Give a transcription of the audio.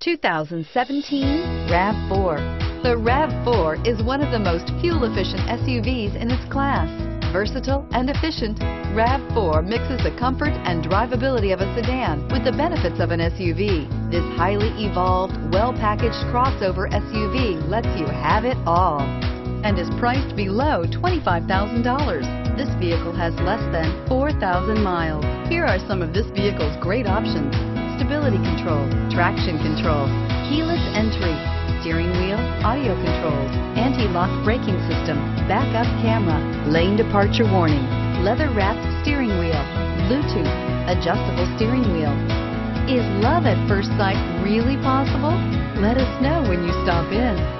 2017 RAV4. The RAV4 is one of the most fuel-efficient SUVs in its class. Versatile and efficient, RAV4 mixes the comfort and drivability of a sedan with the benefits of an SUV. This highly evolved, well-packaged crossover SUV lets you have it all and is priced below $25,000. This vehicle has less than 4,000 miles. Here are some of this vehicle's great options. Stability control, traction control, keyless entry, steering wheel, audio controls, anti-lock braking system, backup camera, lane departure warning, leather wrapped steering wheel, Bluetooth, adjustable steering wheel. Is love at first sight really possible? Let us know when you stop in.